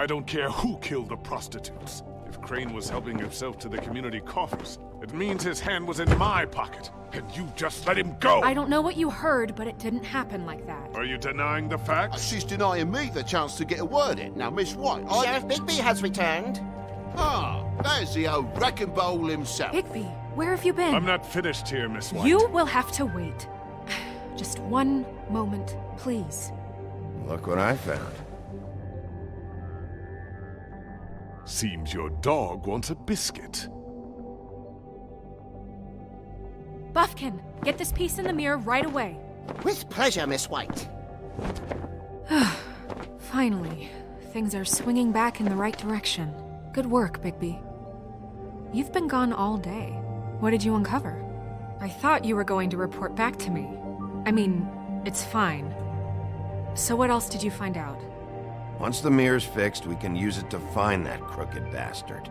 I don't care who killed the prostitutes. If Crane was helping himself to the community coffers, it means his hand was in my pocket, and you just let him go! I don't know what you heard, but it didn't happen like that. Are you denying the facts? She's denying me the chance to get a word in. Now, Miss White, I... Sheriff Bigby has returned. Ah, there's the old wrecking bowl himself. Bigby, where have you been? I'm not finished here, Miss White. You will have to wait. Just one moment, please. Look what I found. Seems your dog wants a biscuit. Buufkin, get this piece in the mirror right away. With pleasure, Miss White. Finally, things are swinging back in the right direction. Good work, Bigby. You've been gone all day. What did you uncover? I thought you were going to report back to me. I mean, it's fine. So what else did you find out? Once the mirror's fixed, we can use it to find that crooked bastard.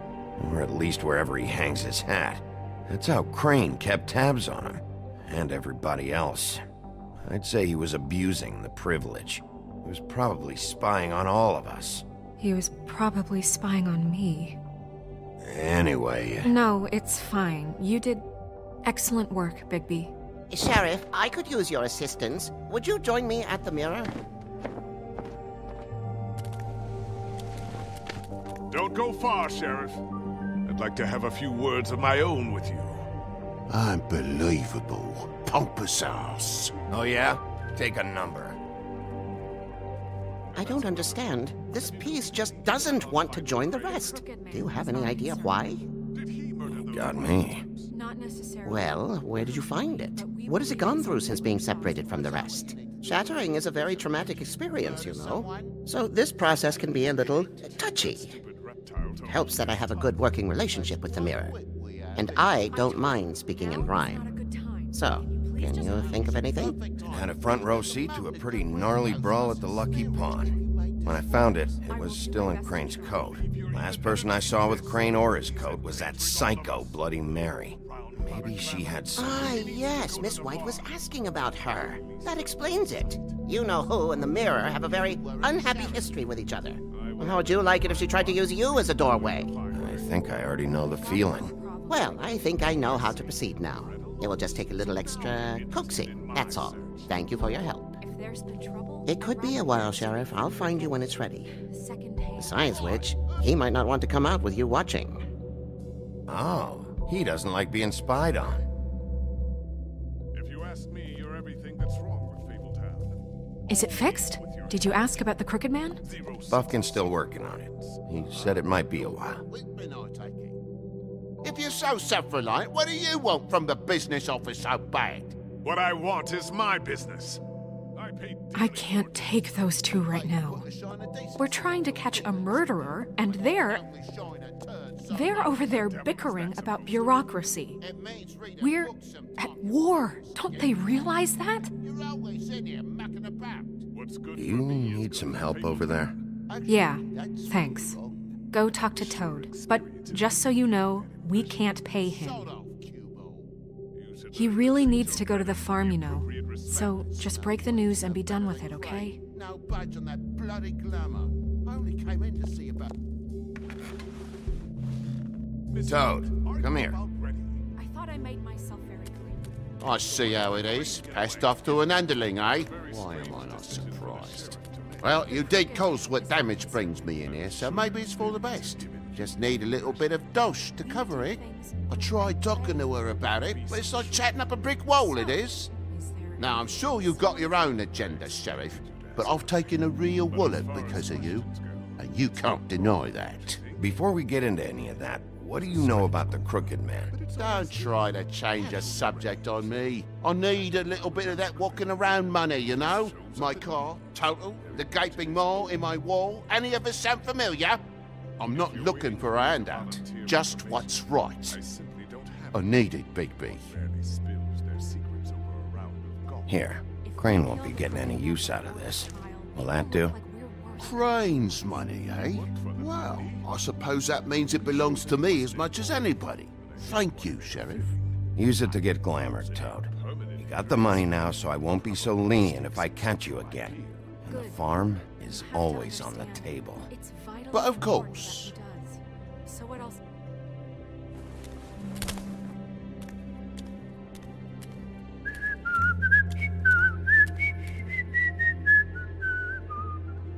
Or at least wherever he hangs his hat. That's how Crane kept tabs on him. And everybody else. I'd say he was abusing the privilege. He was probably spying on all of us. He was probably spying on me. Anyway, No, it's fine. You did excellent work, Bigby. Sheriff, I could use your assistance. Would you join me at the mirror? Don't go far, Sheriff. I'd like to have a few words of my own with you. Unbelievable. Pompous ass. oh yeah? Take a number. I don't understand. This piece just doesn't want to join the rest. Do you have any idea why? Did he murder the Got me. Not necessarily. Well, where did you find it? What has it gone through since being separated from the rest? Shattering is a very traumatic experience, you know. So this process can be a little touchy. Reptiles? Helps that I have a good working relationship with the mirror. And I don't mind speaking in rhyme. So, can you think of anything? Had a front row seat to a pretty gnarly brawl at the Lucky Pawn. When I found it, it was still in Crane's coat. Last person I saw with Crane or his coat was that psycho Bloody Mary. Maybe she had some. Ah, yes, Miss White was asking about her. That explains it. You know who and the mirror have a very unhappy history with each other. How would you like it if she tried to use you as a doorway? I think I already know the feeling. Well, I think I know how to proceed now. It will just take a little extra coaxing, that's all. Thank you for your help. If there's been trouble, It could be a while, Sheriff. I'll find you when it's ready. Besides which, he might not want to come out with you watching. Oh, he doesn't like being spied on. If you ask me, you're everything that's wrong with Fabletown. Is it fixed? Did you ask about the Crooked Man? Buufkin's still working on it. He said it might be a while. Whitman, I take it. If you're so self-reliant, what do you want from the business office so bad? What I want is my business. I paid I can't take those two right now. We're trying to catch a murderer, and they're. They're over there bickering about bureaucracy. We're at war. Don't they realize that? You're always in here mucking about. what's good Do you me need some help over there? Yeah, thanks. Go talk to Toad. But just so you know, we can't pay him. He really needs to go to the farm, you know. So just break the news and be done with it, okay? No budge on that bloody glamour. I only came in to see about. Toad, come here. I thought I made myself very clear. I see how it is. Passed off to an underling, eh? Why am I not surprised? Well, you did cause what damage brings me in here, so maybe it's for the best. Just need a little bit of dosh to cover it. I tried talking to her about it, but it's like chatting up a brick wall, it is. Now, I'm sure you've got your own agenda, Sheriff, but I've taken a real wallet because of you, and you can't deny that. Before we get into any of that, what do you know about the Crooked Man? Don't try to change a subject on me. I need a little bit of that walking around money, you know? My car, total, the gaping maw in my wall. Any of us sound familiar? I'm not looking for a handout, just what's right. I simply don't need it, Bigby. Barely spills their secrets over a round of golf. Here, Crane won't be getting any use out of this. Will that do? Crane's money, eh? Well, I suppose that means it belongs to me as much as anybody. Thank you, Sheriff. Use it to get glamour, Toad. You got the money now, so I won't be so lenient if I catch you again. And the farm is always on the table. But of course. So what else?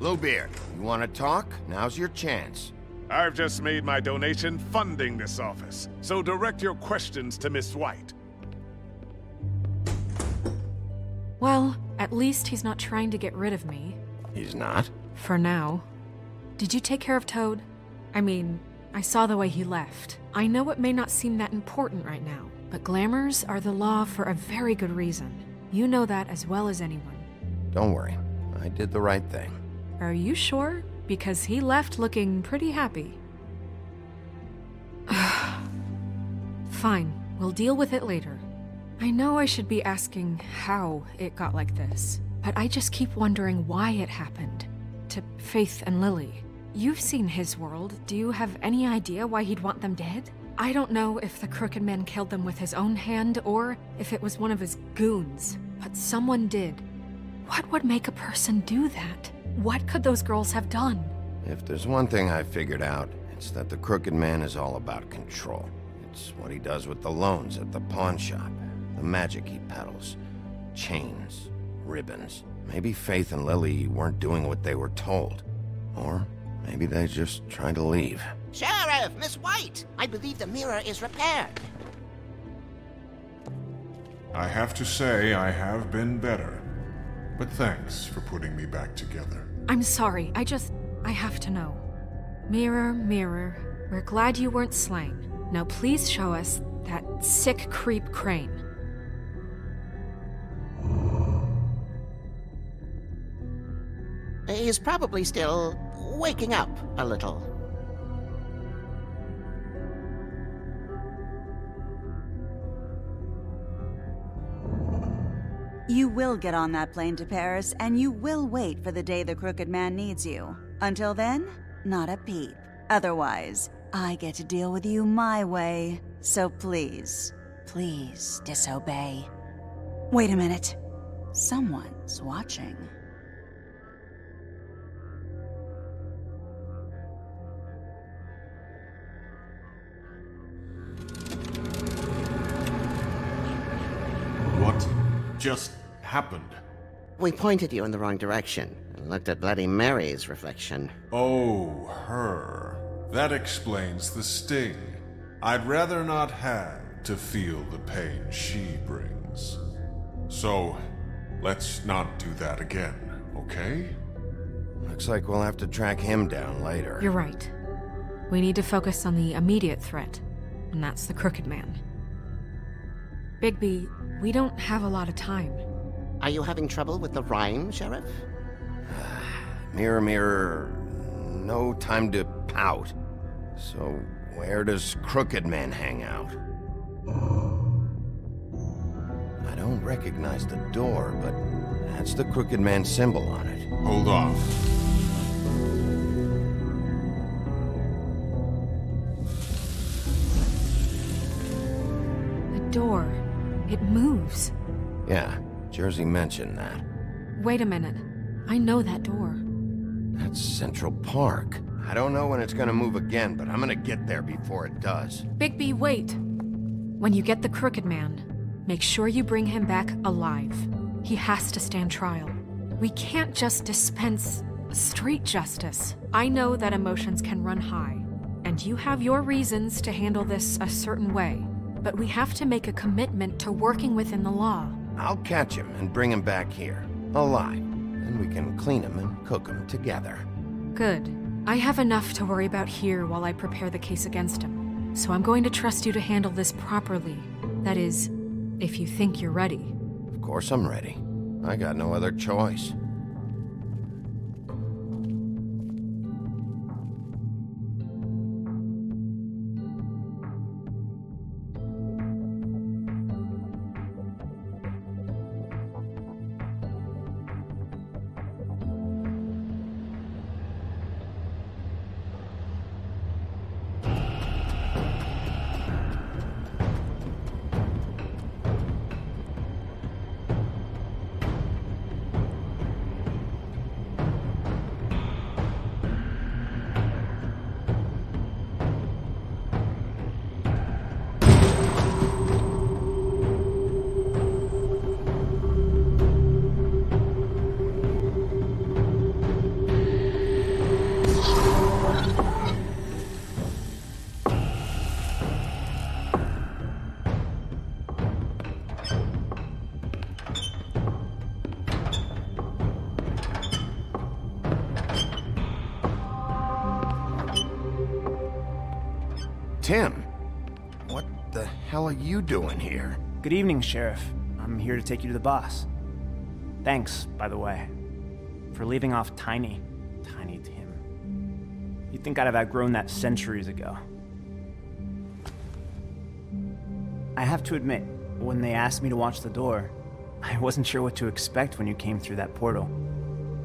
Bluebeard, you want to talk? Now's your chance. I've just made my donation funding this office, so direct your questions to Miss White. Well, at least he's not trying to get rid of me. He's not? For now. Did you take care of Toad? I mean, I saw the way he left. I know it may not seem that important right now, but glamours are the law for a very good reason. You know that as well as anyone. Don't worry. I did the right thing. Are you sure? Because he left looking pretty happy. Fine, we'll deal with it later. I know I should be asking how it got like this, but I just keep wondering why it happened. To Faith and Lily. You've seen his world. Do you have any idea why he'd want them dead? I don't know if the Crooked Man killed them with his own hand or if it was one of his goons, but someone did. What would make a person do that? What could those girls have done? If there's one thing I figured out, it's that the Crooked Man is all about control. It's what he does with the loans at the pawn shop, the magic he peddles, chains, ribbons. Maybe Faith and Lily weren't doing what they were told. Or maybe they just tried to leave. Sheriff, Miss White, I believe the mirror is repaired. I have to say I have been better. But thanks for putting me back together. I'm sorry, I just. I have to know. Mirror, mirror, we're glad you weren't slain. Now please show us that sick creep crane. He's probably still waking up a little. You will get on that plane to Paris, and you will wait for the day the Crooked Man needs you. Until then, not a peep. Otherwise, I get to deal with you my way. So please, please disobey. Wait a minute. Someone's watching. What just happened? We pointed you in the wrong direction and looked at Bloody Mary's reflection. Oh, her. That explains the sting. I'd rather not have to feel the pain she brings. So, let's not do that again, okay? Looks like we'll have to track him down later. You're right. We need to focus on the immediate threat, and that's the Crooked Man. Bigby, we don't have a lot of time. Are you having trouble with the rhyme, Sheriff? Mirror, mirror, no time to pout. So, where does Crooked Man hang out? I don't recognize the door, but that's the Crooked Man symbol on it. Hold off. The door. It moves. Yeah, Jersey mentioned that. Wait a minute. I know that door. That's Central Park. I don't know when it's gonna move again, but I'm gonna get there before it does. Bigby, wait! When you get the Crooked Man, make sure you bring him back alive. He has to stand trial. We can't just dispense street justice. I know that emotions can run high, and you have your reasons to handle this a certain way, but we have to make a commitment to working within the law. I'll catch him and bring him back here, alive. Then we can clean him and cook him together. Good. I have enough to worry about here while I prepare the case against him. So I'm going to trust you to handle this properly. That is, if you think you're ready. Of course I'm ready. I got no other choice. You doing here? Good evening, Sheriff. I'm here to take you to the boss. Thanks, by the way, for leaving off Tiny. Tiny Tim. You'd think I'd have outgrown that centuries ago. I have to admit, when they asked me to watch the door, I wasn't sure what to expect when you came through that portal.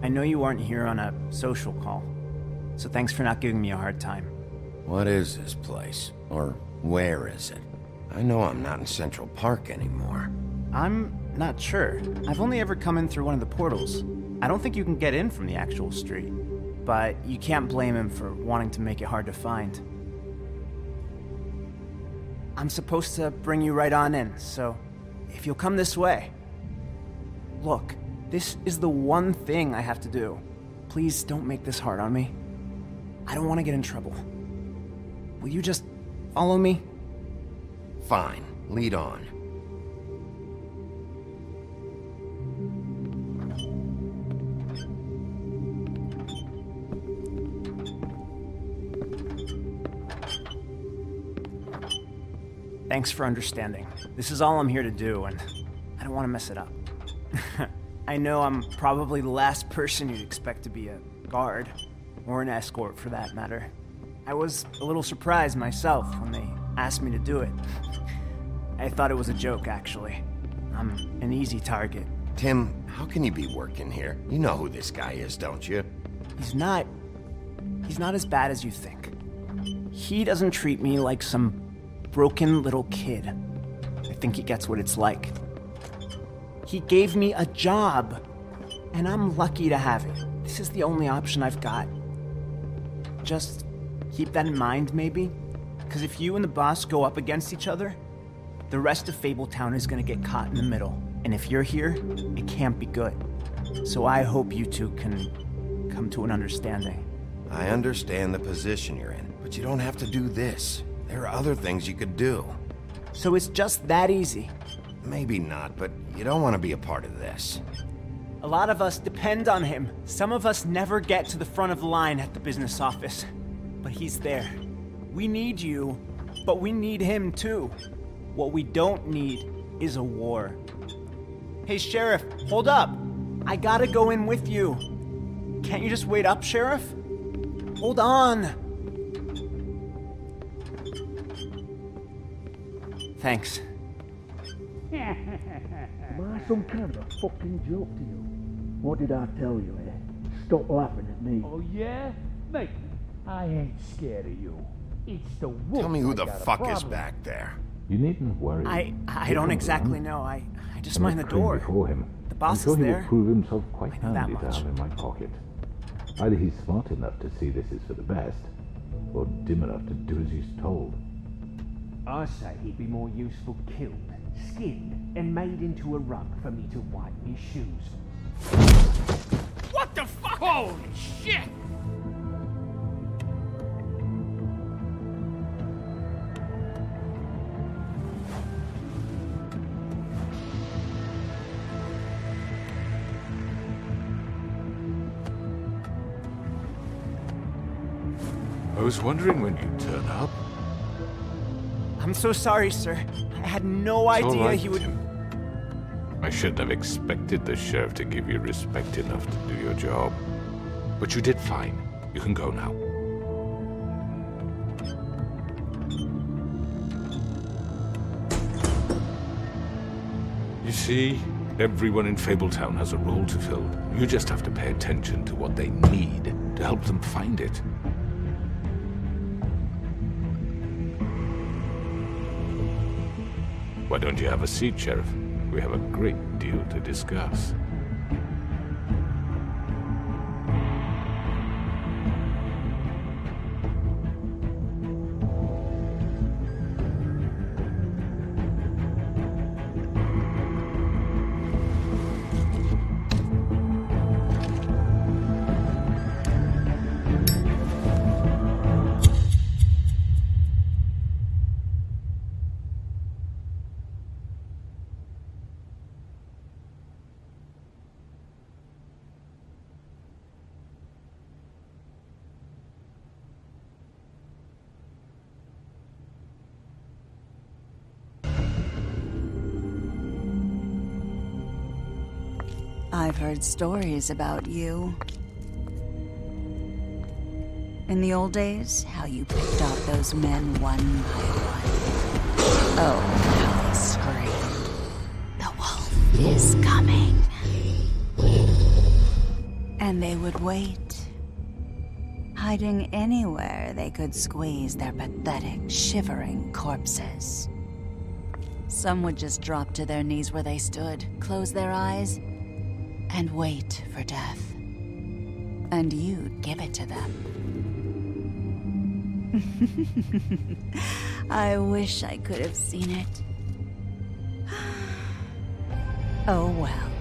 I know you aren't here on a social call, so thanks for not giving me a hard time. What is this place? Or where is it? I know I'm not in Central Park anymore. I'm not sure. I've only ever come in through one of the portals. I don't think you can get in from the actual street. But you can't blame him for wanting to make it hard to find. I'm supposed to bring you right on in, so if you'll come this way. Look, this is the one thing I have to do. Please don't make this hard on me. I don't want to get in trouble. Will you just follow me? Fine, lead on. Thanks for understanding. This is all I'm here to do, and I don't want to mess it up. I know I'm probably the last person you'd expect to be a guard, or an escort for that matter. I was a little surprised myself when they asked me to do it. I thought it was a joke, actually. I'm an easy target. Tim, how can you be working here? You know who this guy is, don't you? He's not. He's not as bad as you think. He doesn't treat me like some broken little kid. I think he gets what it's like. He gave me a job, and I'm lucky to have it. This is the only option I've got. Just keep that in mind, maybe? Because if you and the boss go up against each other, the rest of Fabletown is gonna get caught in the middle. And if you're here, it can't be good. So I hope you two can come to an understanding. I understand the position you're in, but you don't have to do this. There are other things you could do. So it's just that easy. Maybe not, but you don't want to be a part of this. A lot of us depend on him. Some of us never get to the front of the line at the business office. But he's there. We need you, but we need him too. What we don't need is a war. Hey, Sheriff, hold up. I gotta go in with you. Can't you just wait up, Sheriff? Hold on. Thanks. Am I some kind of a fucking joke to you? What did I tell you, eh? Stop laughing at me. Oh, yeah? Mate, I ain't scared of you. It's the wolf. Tell me who I the fuck is back there. You needn't worry. I I don't exactly know. I I just I mind the met Crane door. Before him. The boss I'm sure is he there. will prove himself quite I that handy to have in my pocket. Either he's smart enough to see this is for the best, or dim enough to do as he's told. I say he'd be more useful killed, skinned, and made into a rug for me to wipe my shoes. What the fuck? Holy shit! Was wondering when you'd turn up. I'm so sorry, sir. I had no It's idea right, he would. Tim. I shouldn't have expected the sheriff to give you respect enough to do your job. But you did fine. You can go now. You see, everyone in Fabletown has a role to fill. You just have to pay attention to what they need to help them find it. Why don't you have a seat, Sheriff? We have a great deal to discuss. I've heard stories about you. In the old days, how you picked off those men one by one. Oh, how they screamed. The wolf is coming. And they would wait, hiding anywhere they could squeeze their pathetic, shivering corpses. Some would just drop to their knees where they stood, close their eyes, and wait for death. And you'd give it to them. I wish I could have seen it. Oh well.